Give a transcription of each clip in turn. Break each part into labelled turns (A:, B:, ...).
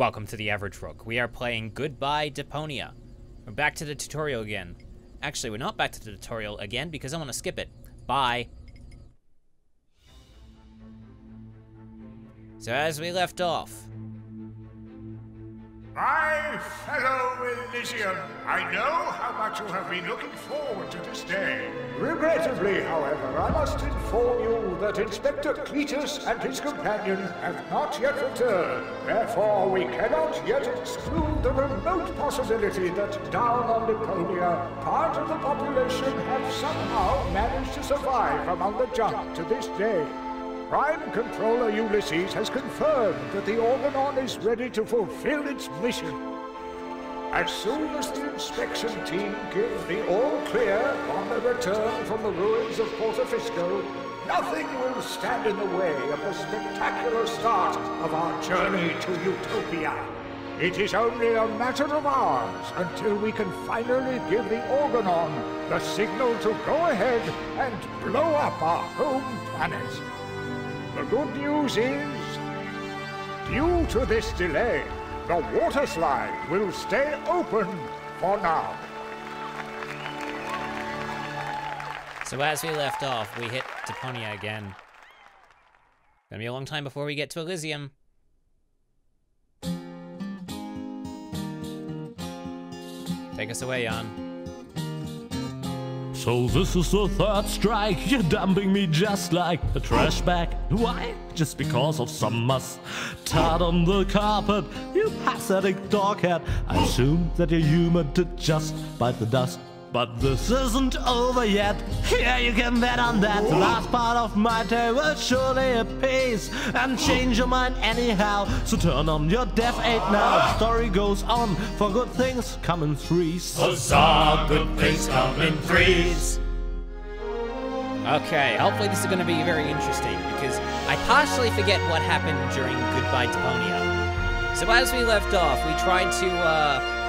A: Welcome to the Average Rook. We are playing Goodbye Deponia. We're back to the tutorial again. Actually, we're not back to the tutorial again because I want to skip it. Bye. So as we left off,
B: My fellow Elysium, I know how much you have been looking forward to this day. Regrettably, however, I must inform you that Inspector Cletus and his companion have not yet returned. Therefore, we cannot yet exclude the remote possibility that down on Deponia, part of the population have somehow managed to survive among the junk to this day. Prime Controller Ulysses has confirmed that the Organon is ready to fulfill its mission. As soon as the inspection team give the all clear on their return from the ruins of Portofisco, nothing will stand in the way of the spectacular start of our journey to Utopia. It is only a matter of hours until we can finally give the Organon the signal to go ahead and blow up our home planet. The good news is, due to this delay, the water slide will stay open for now.
A: so as we left off, we hit Deponia again. Gonna be a long time before we get to Elysium. Take us away, Jan.
C: So this is the third strike, you're dumping me just like a trash bag. Why? Just because of some muss. Tat on the carpet, you pathetic doghead. I assume that you're human to just bite the dust. But this isn't over yet. Yeah, you can bet on that. The last part of my tale will surely appease and change your mind anyhow. So turn on your deaf aid now. The story goes on, for good things come in threes.
D: Huzzah, good things come in threes.
A: Okay, hopefully this is going to be very interesting because I partially forget what happened during Goodbye Deponia. So as we left off, we tried to, uh,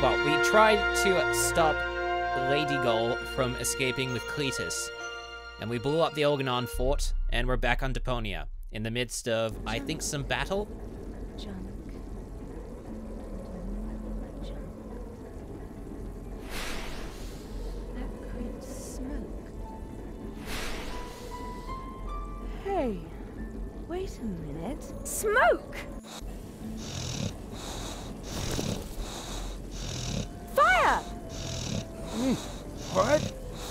A: well, we tried to stop Lady Gull from escaping with Cletus. And we blew up the Organon fort, and we're back on Deponia, in the midst of, I think, some battle?
E: Smoke. Hey, wait a minute. Smoke! Fire!
F: Hmm, what?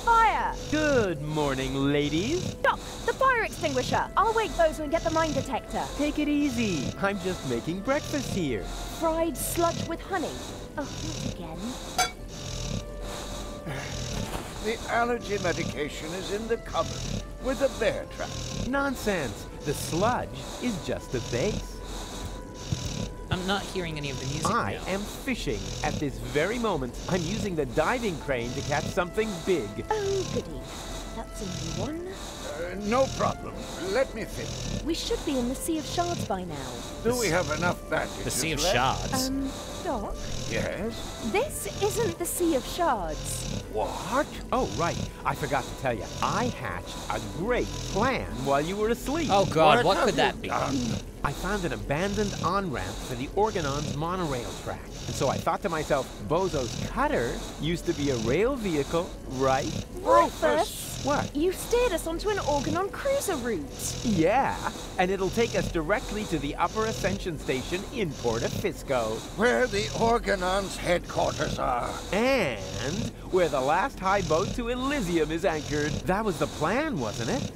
E: Fire!
F: Good morning, ladies.
E: Stop! The fire extinguisher! I'll wake those and get the mine detector.
F: Take it easy. I'm just making breakfast here.
E: Fried sludge with honey. Oh, not again.
G: The allergy medication is in the cupboard with a bear trap.
F: Nonsense. The sludge is just the base.
A: I'm not hearing any of the music
F: I
A: now.
F: am fishing. At this very moment, I'm using the diving crane to catch something big.
E: Oh, goody. That's a new one.
G: Uh, no problem. Let me think.
E: We should be in the Sea of Shards by now.
G: Do we have enough bandages
A: The Sea of
G: left?
A: Shards.
E: Um, Doc,
G: Yes.
E: this isn't the Sea of Shards.
G: What?
F: Oh, right. I forgot to tell you. I hatched a great plan while you were asleep.
A: oh god, what
G: have
A: could that be?
G: done?
F: I found an abandoned on-ramp for the Organon's monorail track. And so I thought to myself, Bozo's cutter used to be a rail vehicle, right?
E: Rufus!
F: What?
E: You steered us onto an Organon cruiser route.
F: Yeah, and it'll take us directly to the Upper Ascension Station in Portofisco.
G: Where the Organon's headquarters are.
F: And where the last high boat to Elysium is anchored. That was the plan, wasn't it?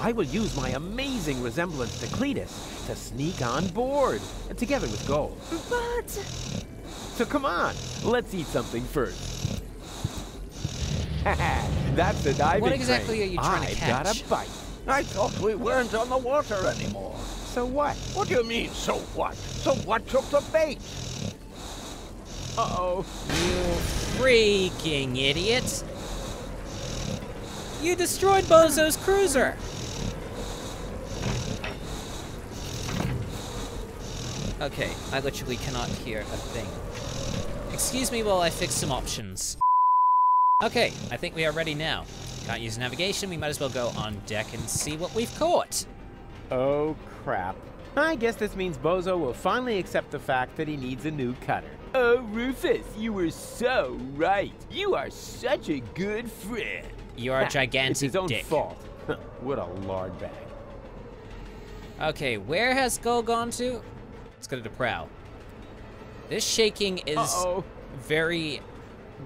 F: I will use my amazing resemblance to Cletus to sneak on board, together with Goal.
E: But
F: So come on, let's eat something first. That's the diving
A: What exactly
F: crane.
A: are you trying to catch?
F: I've got a bite.
G: I thought we weren't on the water anymore.
F: So what?
G: What do you mean, so what? So what took the bait?
F: Uh-oh.
A: You freaking idiot! You destroyed Bozo's cruiser! Okay, I literally cannot hear a thing. Excuse me while I fix some options. Okay, I think we are ready now. Can't use navigation, we might as well go on deck and see what we've caught.
F: Oh, crap. I guess this means Bozo will finally accept the fact that he needs a new cutter. Oh, Rufus, you were so right. You are such a good friend.
A: You are a
F: Ha,
A: gigantic
F: It's his own
A: dick.
F: fault. what a lard bag.
A: Okay, where has Gull gone to? Let's go to the prow. This shaking is
F: Uh-oh.
A: very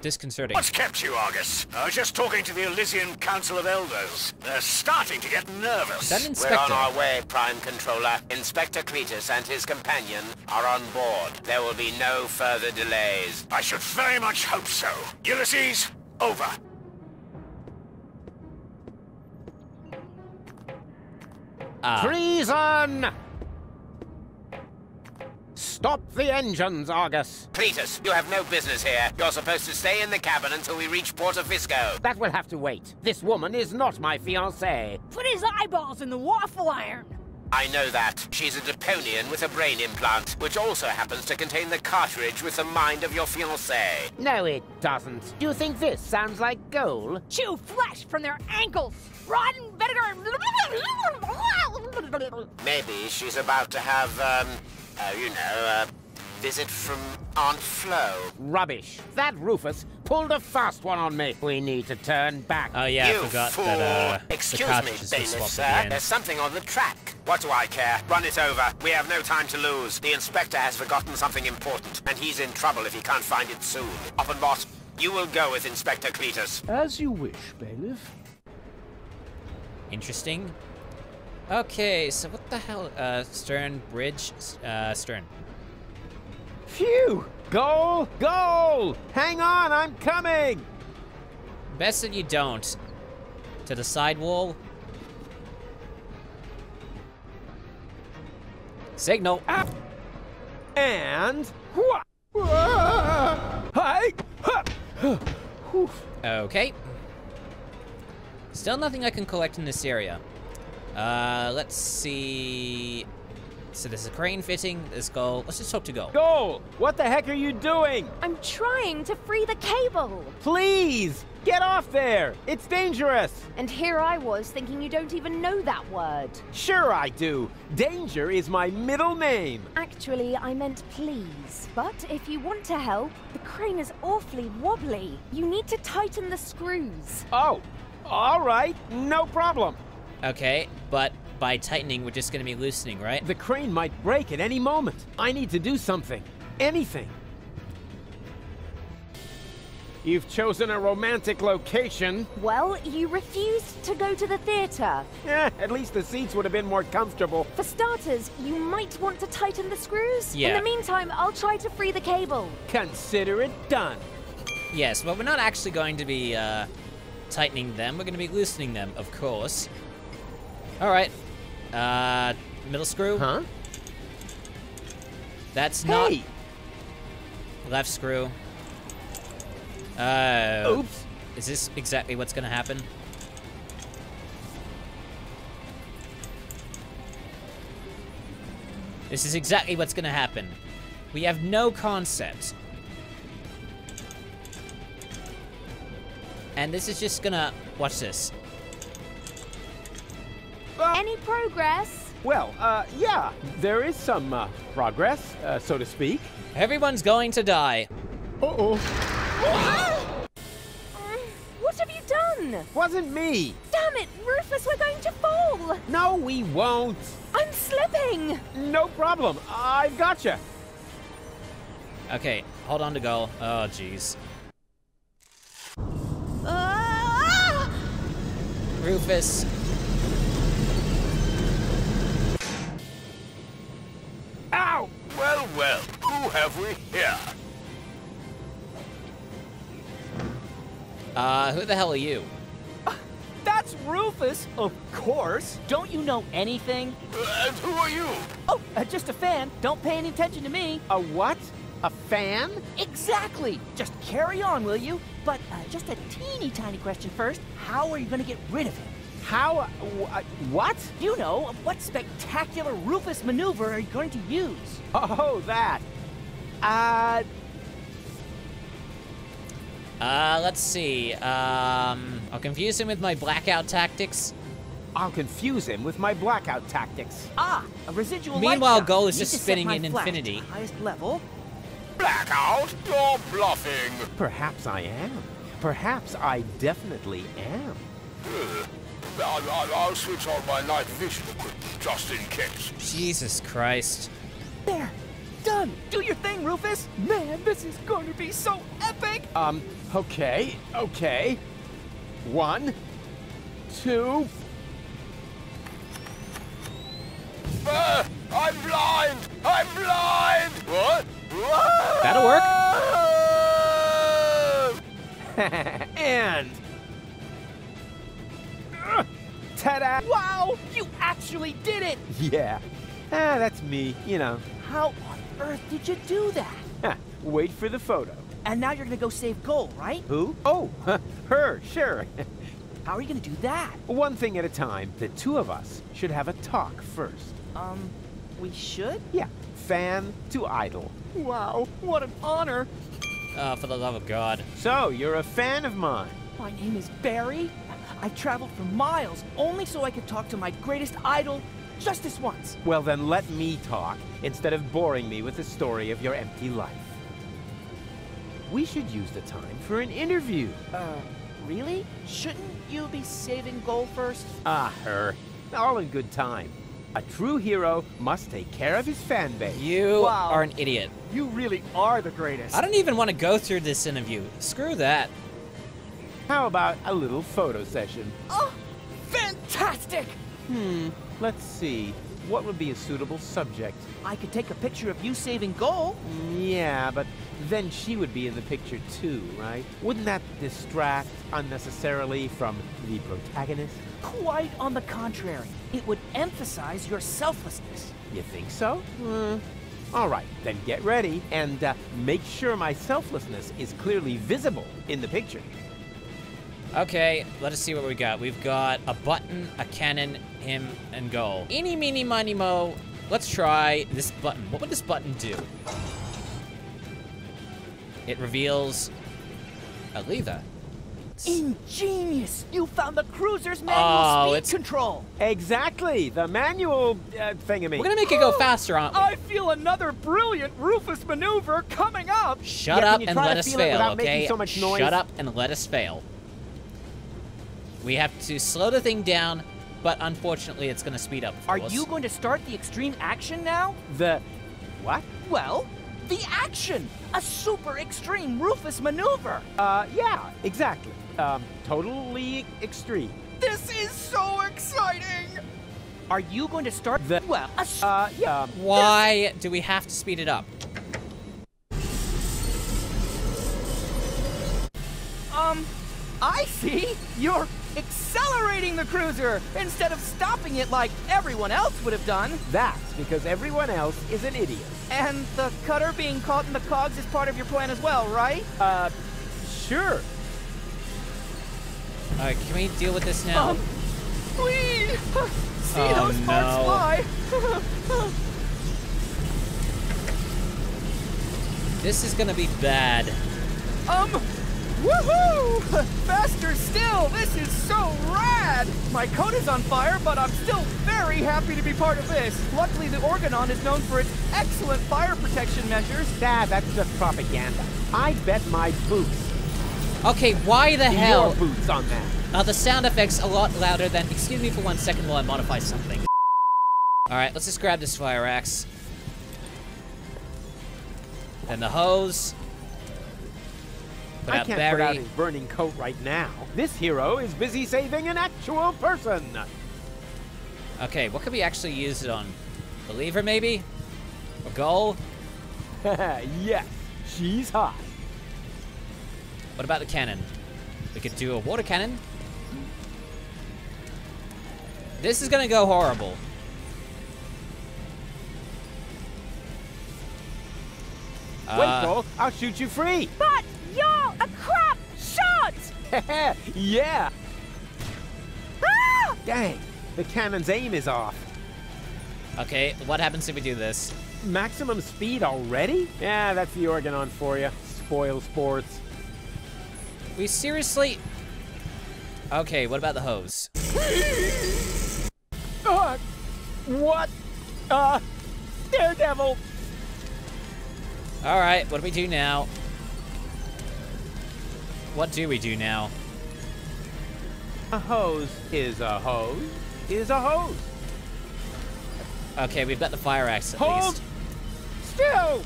A: disconcerting.
B: What's kept you, Argus? I was just talking to the Elysian Council of Elders. They're starting to get nervous.
A: Is that an
H: We're on our way, Prime Controller. Inspector Cletus and his companion are on board. There will be no further delays.
B: I should very much hope so. Ulysses, over.
A: Ah,
F: Treason! Stop the engines, Argus.
H: Cletus, you have no business here. You're supposed to stay in the cabin until we reach Portofisco.
F: That will have to wait. This woman is not my fiancée.
E: Put his eyeballs in the waffle iron.
H: I know that. She's a Deponian with a brain implant, which also happens to contain the cartridge with the mind of your fiancée.
F: No, it doesn't. Do you think this sounds like Goal?
E: Chew flesh from their ankles. Rotten vinegar.
H: Maybe she's about to have, um, uh, you know, a visit from Aunt Flo.
F: Rubbish. That Rufus pulled a fast one on me. We need to turn back.
A: oh yeah,
H: you
A: I forgot
H: fool!
A: that uh, the
H: Excuse me,
A: cartridges
H: bailiff, sir.
A: the
H: There's something on the track. What do I care? Run it over. We have no time to lose. The inspector has forgotten something important, and he's in trouble if he can't find it soon. Offenbot, you will go with Inspector Cletus.
G: As you wish, bailiff.
A: Interesting. Okay, so what the hell? Uh, stern, bridge, uh, stern.
F: Phew! Goal! Goal! Hang on, I'm coming!
A: Best that you don't. To the sidewall. Signal.
F: And... Wha- Wha- Hi!
A: Okay. Still nothing I can collect in this area. Uh, let's see. So there's a crane fitting. There's Gull. Let's just talk to Gull.
F: Goal! What the heck are you doing?
E: I'm trying to free the cable.
F: Please! Get off there! It's dangerous!
E: And here I was thinking you don't even know that word.
F: Sure I do. Danger is my middle name.
E: Actually, I meant please. But if you want to help, the crane is awfully wobbly. You need to tighten the screws.
F: Oh, all right, no problem.
A: Okay, but by tightening, we're just gonna be loosening, right?
F: The crane might break at any moment. I need to do something. Anything. You've chosen a romantic location.
E: Well, you refused to go to the theatre.
F: Eh, at least the seats would have been more comfortable.
E: For starters, you might want to tighten the screws.
A: Yeah.
E: In the meantime, I'll try to free the cable.
F: Consider it done.
A: Yes, but we're not actually going to be uh, tightening them. We're going to be loosening them, of course. All right. Uh, middle screw.
F: Huh?
A: That's not left screw. Uh,
F: Oops.
A: Is this exactly what's going to happen? This is exactly what's going to happen. We have no concept. And this is just gonna... Watch this.
E: Any progress?
F: Well, uh, yeah, there is some uh, progress, uh, so to speak.
A: Everyone's going to die.
F: Uh-oh.
E: What have you done?
F: Wasn't me.
E: Damn it, Rufus, we're going to fall.
F: No, we won't.
E: I'm slipping.
F: No problem. I've got gotcha.
A: Okay, hold on to goal. Oh, jeez.
E: Ah!
A: Rufus.
B: Well, well, who have we here?
A: Uh, who the hell are you?
I: That's Rufus, of course. Don't you know anything?
B: Uh, and who are you?
I: Oh, uh, just a fan. Don't pay any attention to me.
F: A what? A fan?
I: Exactly. Just carry on, will you? But uh, just a teeny tiny question first. How are you going to get rid of him?
F: How? Uh, wh- uh, what?
I: You know, what spectacular Rufus maneuver are you going to use?
F: Oh, that. Uh,
A: Uh, let's see. Um, I'll confuse him with my blackout tactics.
F: I'll confuse him with my blackout tactics.
I: Ah, a residual
A: Meanwhile,
I: shot.
A: Goal is just spinning in infinity.
I: the highest level.
H: Blackout? You're bluffing.
F: Perhaps I am. Perhaps I definitely am.
H: I'll, I'll, I'll switch on my night vision equipment just in case.
A: Jesus Christ.
I: There. Done. Do your thing, Rufus. Man, this is going to be so epic.
F: Um, okay, okay. One, two.
H: Ah, I'm blind! I'm blind! What? What?
A: That'll work.
F: Ta-da!
I: Wow, you actually did it.
F: Yeah. Ah, that's me, you know.
I: How on earth did you do that?
F: Huh, Wait for the photo.
I: And now you're gonna go save Goal, right?
F: Who? Oh, her, sure.
I: How are you gonna do that?
F: One thing at a time. The two of us should have a talk first.
I: Um, we should?
F: Yeah, fan to idol.
I: Wow, what an honor.
A: Oh, for the love of God.
F: So, you're a fan of mine.
I: My name is Barry. I traveled for miles only so I could talk to my greatest idol just this once.
F: Well, then let me talk instead of boring me with the story of your empty life. We should use the time for an interview.
I: Uh, really? Shouldn't you be saving Goal first?
F: Ah, her. All in good time. A true hero must take care of his fan base.
A: You
I: Wow.
A: are an idiot.
I: You really are the greatest.
A: I don't even want to go through this interview. Screw that.
F: How about a little photo session?
I: Oh, fantastic!
F: Hmm, let's see. What would be a suitable subject?
I: I could take a picture of you saving Goal.
F: Yeah, but then she would be in the picture too, right? Wouldn't that distract unnecessarily from the protagonist?
I: Quite on the contrary, it would emphasize your selflessness.
F: You think so? Hmm. All right, then get ready and uh, make sure my selflessness is clearly visible in the picture.
A: Okay, let us see what we got. We've got a button, a cannon, him, and goal. Eeny, meeny, miny, mo. Let's try this button. What would this button do? It reveals a lever.
I: Ingenious! You found the cruiser's manual
A: Oh,
I: speed
A: it's-
I: control.
F: Exactly, the manual uh, thingamy.
A: We're gonna make it go faster, aren't we?
I: I feel another brilliant Rufus maneuver coming up.
A: Shut
F: Yeah,
A: up and let us fail, okay?
F: so much noise?
A: Shut up and let us fail. We have to slow the thing down, but unfortunately, it's gonna speed up.
I: Are
A: us.
I: you going to start the extreme action now?
F: The what?
I: Well, the action! A super extreme Rufus maneuver!
F: Uh, yeah, exactly. Um, totally extreme.
I: This is so exciting! Are you going to start
F: The
I: well? A s-
F: uh, yeah.
A: Why do we have to speed it up?
I: um, I see. You're accelerating the cruiser instead of stopping it like everyone else would have done.
F: That's because everyone else is an idiot.
I: And the cutter being caught in the cogs is part of your plan as well, right?
F: Uh, sure.
A: Alright, can we deal with this now?
I: Um, please! See
A: Oh,
I: those sparks
A: no.
I: fly!
A: This is gonna be bad.
I: um, woohoo! Faster still! This is so rad! My coat is on fire, but I'm still very happy to be part of this. Luckily, the Organon is known for its excellent fire protection measures.
F: Dad, that's just propaganda. I bet my boots,
A: Okay, why the hell
F: your boots on that.
A: are the sound effects a lot louder than... Excuse me for one second while I modify something. Alright, let's just grab this fire axe. Then the hose. Put
F: I can't put out his burning coat right now. This hero is busy saving an actual person.
A: Okay, what could we actually use it on? The lever, maybe? A goal?
F: yes, she's hot.
A: What about the cannon? We could do a water cannon. This is gonna go horrible.
F: Wait,
A: Uh,
F: Cole, I'll shoot you free.
E: But you're a crap shot!
F: yeah.
E: Ah!
F: Dang, the cannon's aim is off.
A: Okay, what happens if we do this?
F: Maximum speed already? Yeah, that's the Organon for you. Spoil sports.
A: We seriously... Okay, what about the hose?
F: Uh, what? Uh, Daredevil!
A: Alright, what do we do now? What do we do now?
F: A hose is a hose is a hose.
A: Okay, we've got the fire axe at
F: Hold
A: least.
F: still!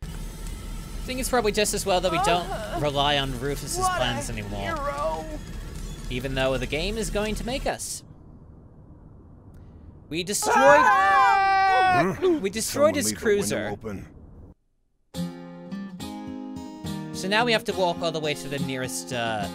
A: I think it's probably just as well that we don't rely on Rufus's
F: What
A: plans anymore.
F: hero!
A: Even though the game is going to make us. We destroyed
F: Ah!
A: We destroyed his
J: Someone leave the window
A: cruiser.
J: Open.
A: So now we have to walk all the way to the nearest uh,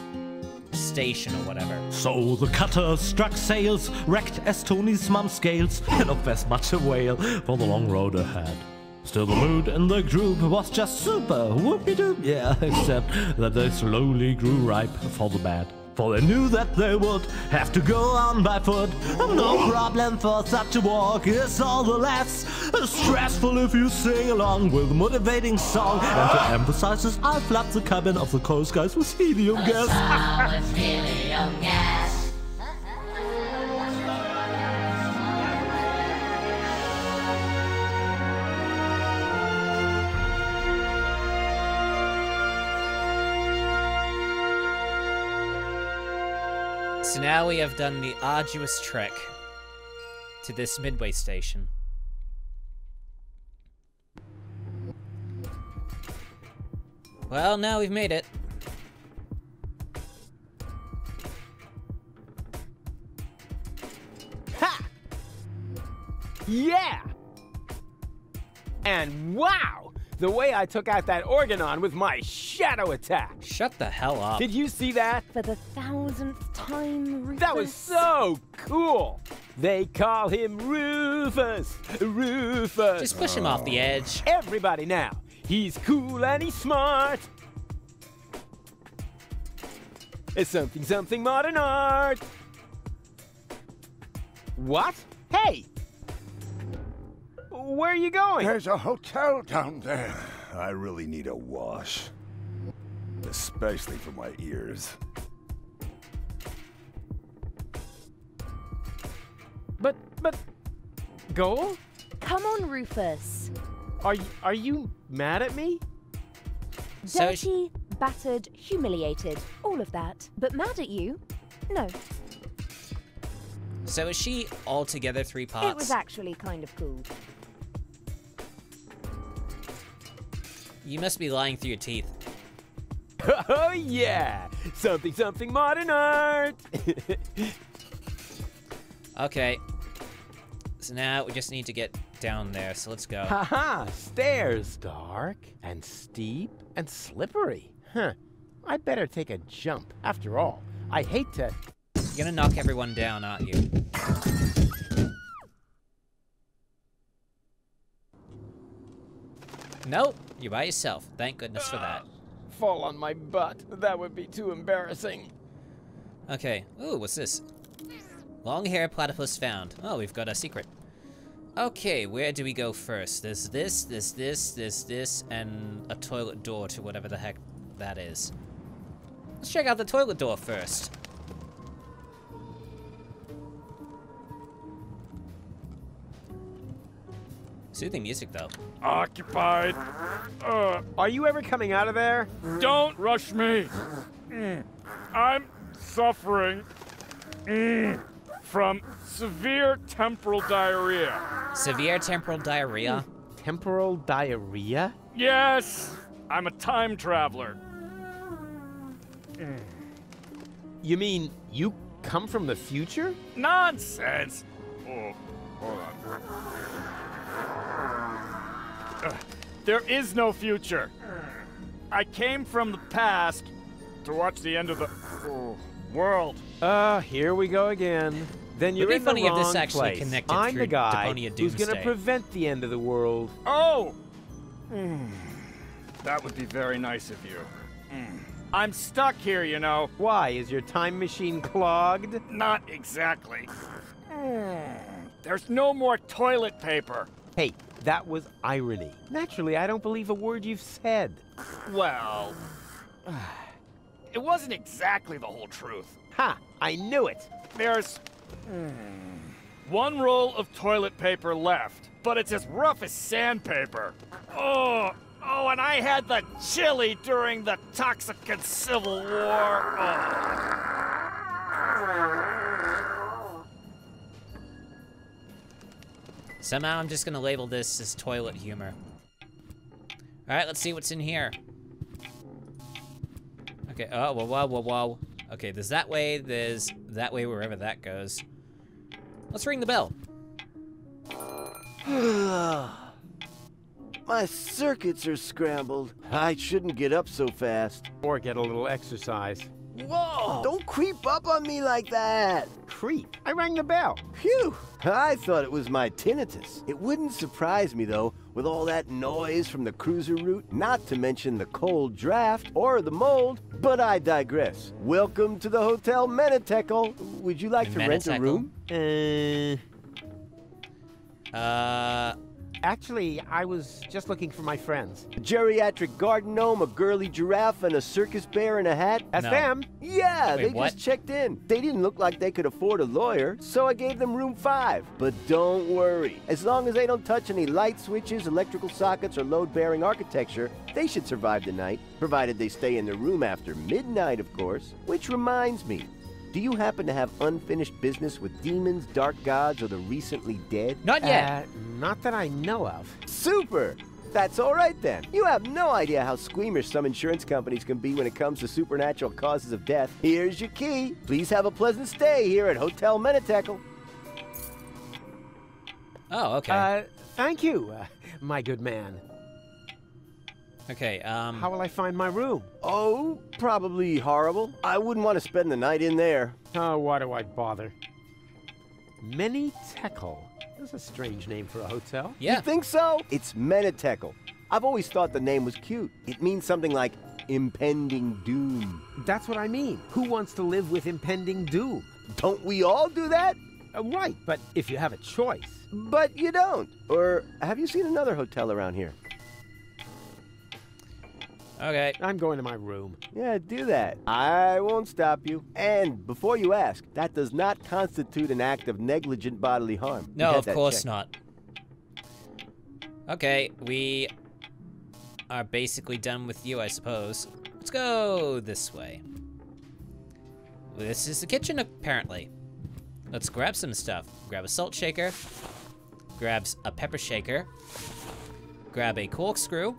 A: station or whatever.
C: So the cutter struck sails, wrecked as Tony's mum scales, and of as much a whale for the long road ahead. Still the mood in the group was just super, whoopie-doop, yeah, except that they slowly grew ripe for the bad. For they knew that they would have to go on by foot. No problem for such a walk, is all the less stressful if you sing along with a motivating song. And to emphasize this, I flapped the cabin of the Coast Guys with helium gas.
A: So now we have done the arduous trek to this midway station. Well, now we've made it.
F: Ha! Yeah! And wow! The way I took out that Organon with my shadow attack!
A: Shut the hell up.
F: Did you see that?
E: For the thousandth time, Rufus.
F: That was so cool! They call him Rufus! Rufus!
A: Just push him off the edge.
F: Everybody now! He's cool and he's smart! It's something, something modern art! What? Hey! Where are you going?
B: There's a hotel down there.
J: I really need a wash. Especially for my ears.
F: But, but, Goal?
E: Come on, Rufus.
F: Are, are you mad at me?
A: So
E: Dirty, battered, humiliated. All of that. But mad at you? No.
A: So is she altogether three parts?
E: It was actually kind of cool.
A: You must be lying through your teeth.
F: Oh yeah! Something, something modern art!
A: Okay. So now we just need to get down there, so let's go.
F: Haha! Stairs! Dark and steep and slippery. Huh. I'd better take a jump. After all, I hate to.
A: You're gonna knock everyone down, aren't you? Nope, you're by yourself. Thank goodness for that.
F: Ah, fall on my butt. That would be too embarrassing.
A: Okay. Ooh, what's this? Long hair platypus found. Oh, we've got a secret. Okay, where do we go first? There's this, there's this, there's this, and a toilet door to whatever the heck that is. Let's check out the toilet door first. Soothing music, though.
K: Occupied. Uh,
F: Are you ever coming out of there?
K: don't rush me. Mm. I'm suffering mm, from severe temporal diarrhea.
A: Severe temporal diarrhea.
F: Temporal diarrhea?
K: Yes, I'm a time traveler.
F: You mean you come from the future?
K: Nonsense. Oh, hold on. Ugh, there is no future. I came from the past to watch the end of the oh, world.
F: Uh, here we go again. Then you're
A: be
F: in the
A: funny if
F: wrong
A: this actually
F: place.
A: connected
F: I'm the
A: through
F: guy
A: Deponia
F: who's gonna prevent the end of the world.
K: Oh! Hmm. That would be very nice of you. Mm. I'm stuck here, you know.
F: Why is your time machine clogged?
K: Not exactly. Mm. There's no more toilet paper.
F: Hey, that was irony. Naturally, I don't believe a word you've said.
K: Well, it wasn't exactly the whole truth.
F: Ha! I knew it.
K: There's hmm, one roll of toilet paper left, but it's as rough as sandpaper. Oh, oh, and I had the chili during the Toxicant Civil War. Oh.
A: Somehow I'm just gonna label this as toilet humor. Alright, let's see what's in here. Okay, oh, whoa, whoa, whoa, whoa. Okay, there's that way, there's that way wherever that goes. Let's ring the bell.
L: My circuits are scrambled. I shouldn't get up so fast.
F: Or get a little exercise.
L: Whoa! Don't creep up on me like that!
F: Creep? I rang the bell.
L: Phew! I thought it was my tinnitus. It wouldn't surprise me, though, with all that noise from the cruiser route, not to mention the cold draft or the mold, but I digress. Welcome to the Hotel Menetekel. Would you like to rent a room?
F: Uh.
A: Uh.
F: Actually, I was just looking for my friends.
L: A geriatric garden gnome, a girly giraffe, and a circus bear in a hat?
F: That's them.
L: Yeah,
A: Wait,
L: they
A: what?
L: just checked in. They didn't look like they could afford a lawyer, so I gave them room five. But don't worry. As long as they don't touch any light switches, electrical sockets, or load-bearing architecture, they should survive the night, provided they stay in their room after midnight, of course. Which reminds me, do you happen to have unfinished business with demons, dark gods, or the recently dead?
A: Not yet.
F: Uh, not that I know of.
L: Super! That's all right then. You have no idea how squeamish some insurance companies can be when it comes to supernatural causes of death. Here's your key. Please have a pleasant stay here at Hotel Menetekel.
A: Oh, okay.
F: Uh, thank you, uh, my good man.
A: Okay, um.
F: How will I find my room?
L: Oh, probably horrible. I wouldn't want to spend the night in there.
F: Oh, why do I bother? Many Tekel. That's a strange name for a hotel.
A: Yeah.
L: You think so? It's Menetekel. I've always thought the name was cute. It means something like impending doom.
F: That's what I mean. Who wants to live with impending doom?
L: Don't we all do that?
F: Uh, right, but if you have a choice.
L: But you don't. Or have you seen another hotel around here?
A: Okay.
F: I'm going to my room.
L: Yeah, do that. I won't stop you. And before you ask, that does not constitute an act of negligent bodily harm.
A: No, of course
L: checked.
A: not. Okay, we are basically done with you, I suppose. Let's go this way. This is the kitchen, apparently. Let's grab some stuff. Grab a salt shaker. Grabs a pepper shaker. Grab a corkscrew.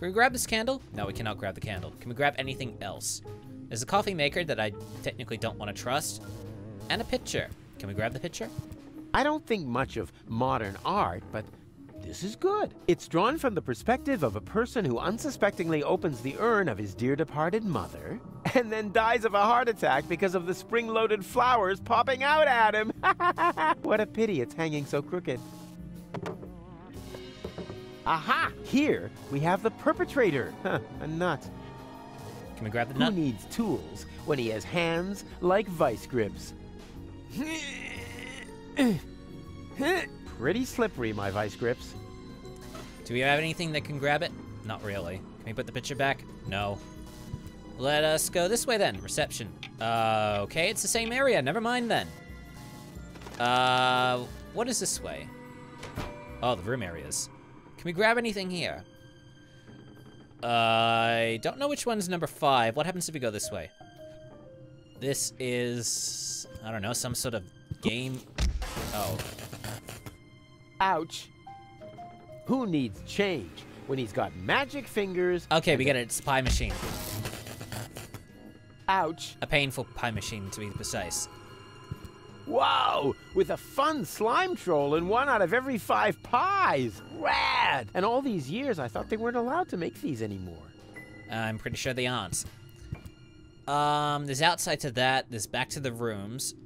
A: Can we grab this candle? No, we cannot grab the candle. Can we grab anything else? There's a coffee maker that I technically don't want to trust. And a pitcher. Can we grab the pitcher?
F: I don't think much of modern art, but this is good. It's drawn from the perspective of a person who unsuspectingly opens the urn of his dear departed mother and then dies of a heart attack because of the spring loaded flowers popping out at him. what a pity it's hanging so crooked. Aha! Here we have the perpetrator. Huh, a nut.
A: Can we grab the
F: Who
A: nut?
F: needs tools when he has hands like vice grips? Pretty slippery, my vice grips.
A: Do we have anything that can grab it? Not really. Can we put the picture back? No. Let us go this way then. Reception. Uh, okay, it's the same area. Never mind then. Uh, what is this way? Oh, the room areas. Can we grab anything here? I don't know which one's number five. What happens if we go this way? This is, I don't know, some sort of game. Oh,
F: Ouch. Who needs change when he's got magic fingers?
A: okay, we get it. It's a pie machine.
F: Ouch.
A: A painful pie machine, to be precise.
F: Wow! With a fun slime troll in one out of every five pies. Rad! And all these years, I thought they weren't allowed to make these anymore.
A: I'm pretty sure they aren't. Um, there's outside to that. There's back to the rooms.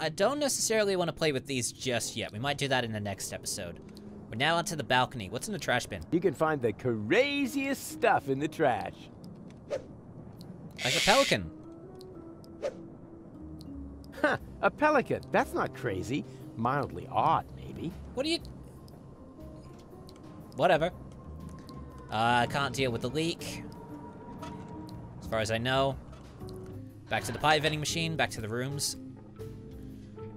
A: I don't necessarily want to play with these just yet. We might do that in the next episode. We're now onto the balcony. What's in the trash bin?
F: You can find the craziest stuff in the trash.
A: Like a pelican.
F: Huh, a pelican. That's not crazy. Mildly odd, maybe.
A: What do you... Whatever. Uh, I can't deal with the leak. As far as I know. Back to the pie vending machine, back to the rooms.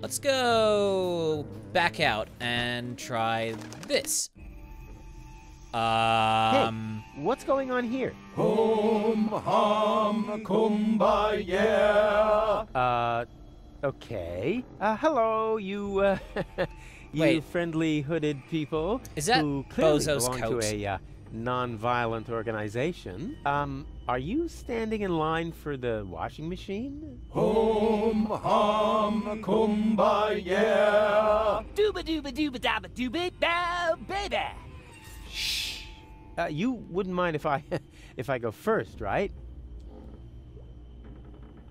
A: Let's go back out and try this. Um,
F: hey, what's going on here?
D: Hum, hum, kumbaya.
F: Uh, okay. Uh, hello, you, uh, you
A: Wait.
F: friendly hooded people.
A: Is that
F: who clearly
A: Bozo's
F: belong
A: coat?
F: to a uh, non-violent organization. Um, are you standing in line for the washing machine?
D: Hum, hum, kumbaya.
I: Dooba dooba dooba dabba dooba da baby.
F: Uh, you wouldn't mind if I, if I go first, right?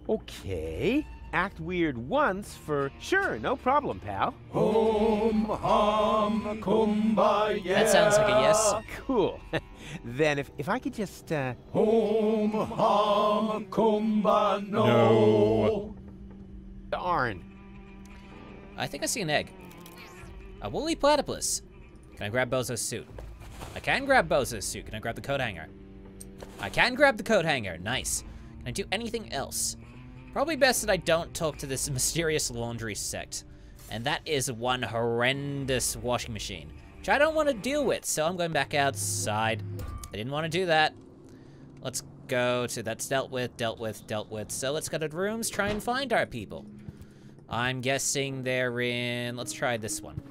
F: Okay. Act weird once for sure, no problem, pal.
D: Hum, hum, kumbaya.
A: that sounds like a yes.
F: Cool. then if if I could just uh
D: Hum, hum, kumba, no.
F: darn.
A: I think I see an egg. A woolly platypus. Can I grab Bozo's suit? I can grab Bozo's suit. Can I grab the coat hanger? I can grab the coat hanger. Nice. Can I do anything else? Probably best that I don't talk to this mysterious laundry sect. And that is one horrendous washing machine, which I don't want to deal with, so I'm going back outside. I didn't want to do that. Let's go to that's dealt with, dealt with, dealt with. So let's go to rooms, try and find our people. I'm guessing they're in. Let's try this one.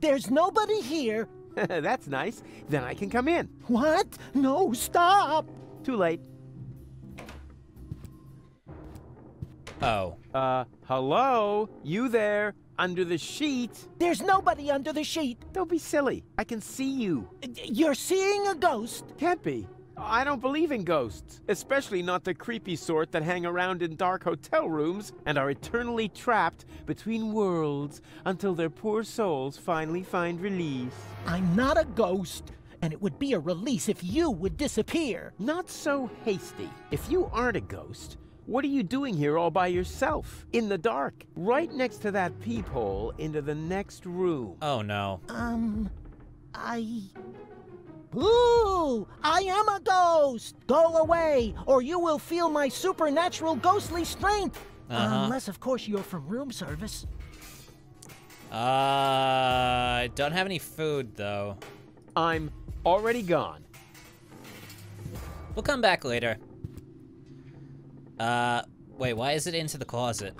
M: There's nobody here.
F: That's nice. Then I can come in.
M: What? No, stop.
F: Too late.
A: Oh.
F: Uh, hello? You there? Under the sheet?
M: There's nobody under the sheet.
F: Don't be silly. I can see you.
M: You're seeing a ghost.
F: Can't be. I don't believe in ghosts, especially not the creepy sort that hang around in dark hotel rooms and are eternally trapped between worlds until their poor souls finally find release.
M: I'm not a ghost, and it would be a release if you would disappear.
F: Not so hasty. If you aren't a ghost, what are you doing here all by yourself? In the dark, right next to that peephole into the next room.
A: Oh no.
M: Um, I. Ooh, I am a ghost! Go away, or you will feel my supernatural ghostly strength!
A: Uh-huh.
M: Unless, of course, you're from room service.
A: Uh, I don't have any food though.
F: I'm already gone.
A: We'll come back later. Uh, wait, why is it into the closet?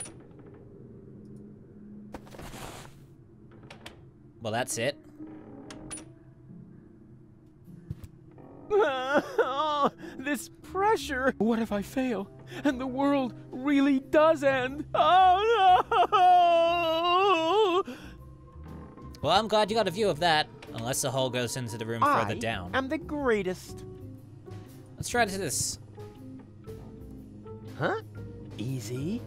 A: Well, that's it.
F: Oh, this pressure. What if I fail and the world really does end? Oh no!
A: Well, I'm glad you got a view of that. Unless the hole goes into the room
F: I
A: further down.
F: I am the greatest.
A: Let's try this.
F: Huh? Easy.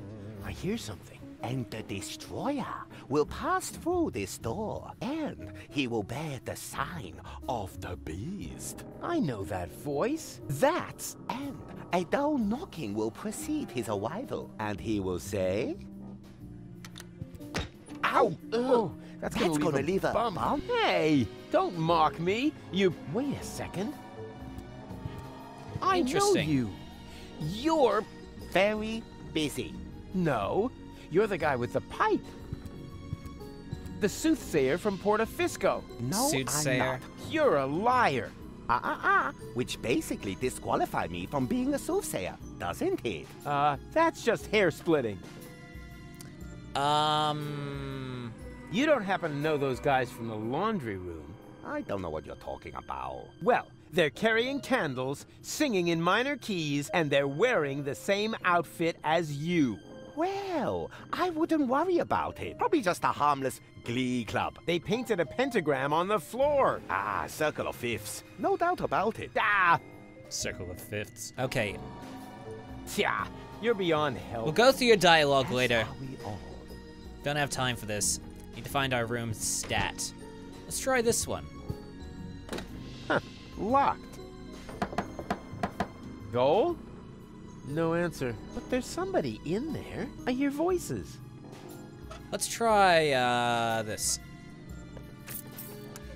F: I hear something.
N: And the destroyer will pass through this door, and he will bear the sign of the beast.
F: I know that voice. That's
N: And a dull knocking will precede his arrival, and he will say, Ow!
F: Oh, that's,
N: That's
F: gonna, leave,
N: leave a
F: bump.
N: bump.
F: Hey, don't mock me. You wait a second. I know you. You're
N: very busy.
F: no. You're the guy with the pipe. The soothsayer from Portofisco.
N: No,
A: Soothsayer.
N: I'm not.
F: You're a liar.
N: Ah, ah, ah. Which basically disqualify me from being a soothsayer, doesn't it?
F: Uh, that's just hair splitting.
A: Um,
F: You don't happen to know those guys from the laundry room.
N: I don't know what you're talking about.
F: Well, they're carrying candles, singing in minor keys, and they're wearing the same outfit as you.
N: Well, I wouldn't worry about it. Probably just a harmless glee club.
F: They painted a pentagram on the floor.
N: Ah, circle of fifths. No doubt about it.
F: Ah,
A: circle of fifths. Okay,
F: tja, you're beyond help.
A: we'll go through your dialogue
N: As
A: later.
N: are we all.
A: Don't have time for this. Need to find our room stat. Let's try this one.
F: Locked. Goal? No answer. But there's somebody in there. I hear voices.
A: Let's try uh, this.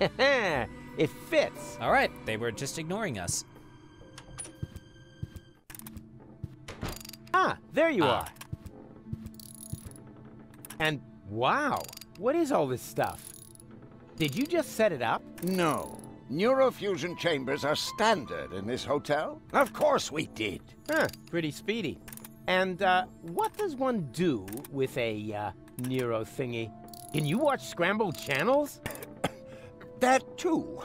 F: it fits.
A: All right, they were just ignoring us.
F: Ah, there you
A: ah.
F: are. And wow, what is all this stuff? Did you just set it up?
G: No, Neurofusion chambers are standard in this hotel. Of course we did.
F: Huh, pretty speedy. And uh, what does one do with a uh, neuro thingy? Can you watch scrambled channels?
G: That too.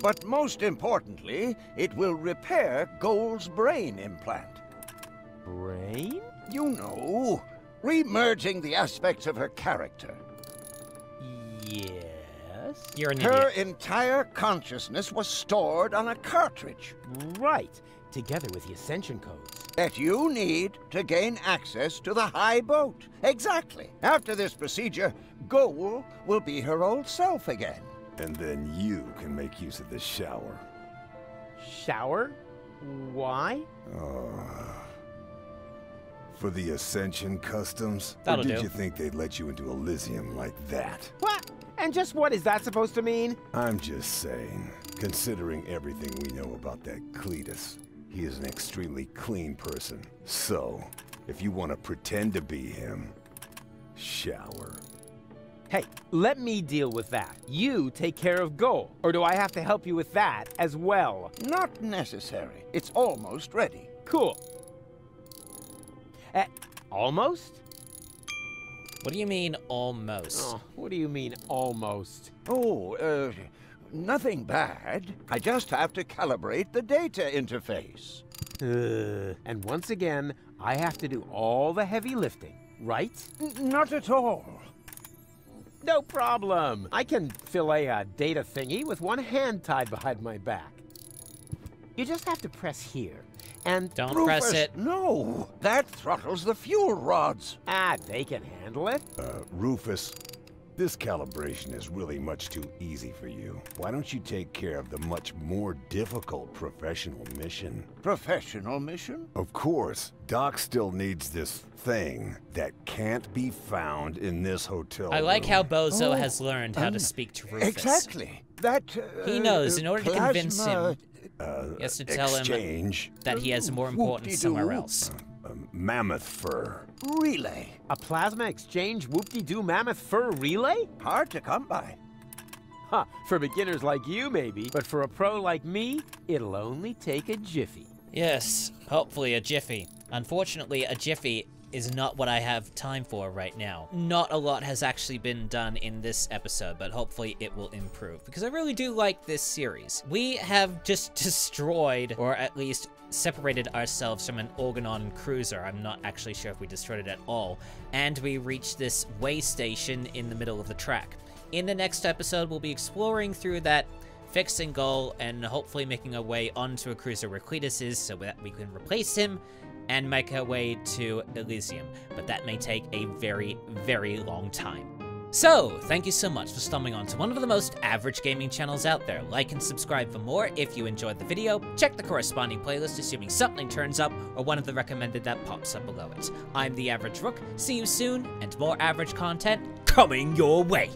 G: But most importantly, it will repair Goal's brain implant.
F: Brain?
G: You know, remerging the aspects of her character.
F: Yes.
A: You're an
G: Her
A: idiot.
G: entire consciousness was stored on a cartridge
F: Right, together with the Ascension codes.
G: that you need to gain access to the high boat. Exactly. After this procedure, Goal will be her old self again.
J: And then you can make use of the shower.
F: Shower? Why?
J: Uh, for the Ascension customs?
A: That'll
J: or did
A: do.
J: you think they'd let you into Elysium like that?
F: What? And just what is that supposed to mean?
J: I'm just saying, considering everything we know about that Cletus, he is an extremely clean person. So, if you want to pretend to be him, shower.
F: Hey, let me deal with that. You take care of Goal. Or do I have to help you with that as well?
G: Not necessary. It's almost ready.
F: Cool. Eh, almost?
A: What do you mean almost?
F: Oh, what do you mean almost?
G: Oh, uh, nothing bad. I just have to calibrate the data interface.
F: Uh, and once again, I have to do all the heavy lifting, right?
G: N- not at all.
F: No problem. I can fillet a data thingy with one hand tied behind my back. You just have to press here. And
A: Don't
G: Rufus,
A: press it.
G: No, that throttles the fuel rods.
F: ah, they can handle it.
J: Uh, Rufus, this calibration is really much too easy for you. Why don't you take care of the much more difficult professional mission?
G: Professional mission?
J: Of course, Doc still needs this thing that can't be found in this hotel
A: I like
J: room.
A: how Bozo
G: Oh,
A: has learned how to
G: um,
A: speak to Rufus.
G: Exactly. That. Uh,
A: He knows in order to convince him,
J: Uh,
A: he has to tell him that he has more importance somewhere
G: Whoop-de-doo.
A: else.
J: Uh, mammoth fur.
G: Relay.
F: A plasma exchange whoop-de-doo mammoth fur relay?
G: Hard to come by.
F: Huh, for beginners like you maybe, but for a pro like me, it'll only take a jiffy.
A: Yes, hopefully a jiffy. Unfortunately, a jiffy is not what I have time for right now. Not a lot has actually been done in this episode, but hopefully it will improve because I really do like this series. We have just destroyed, or at least separated ourselves from an Organon cruiser. I'm not actually sure if we destroyed it at all. And we reached this way station in the middle of the track. In the next episode, we'll be exploring through that fixing Goal and hopefully making our way onto a cruiser where Cletus is so that we can replace him and make her way to Elysium. But that may take a very, very long time. So, thank you so much for stumbling onto one of the most average gaming channels out there. Like and subscribe for more if you enjoyed the video. Check the corresponding playlist assuming something turns up or one of the recommended that pops up below it. I'm the Average Rook. See you soon, and more average content coming your way.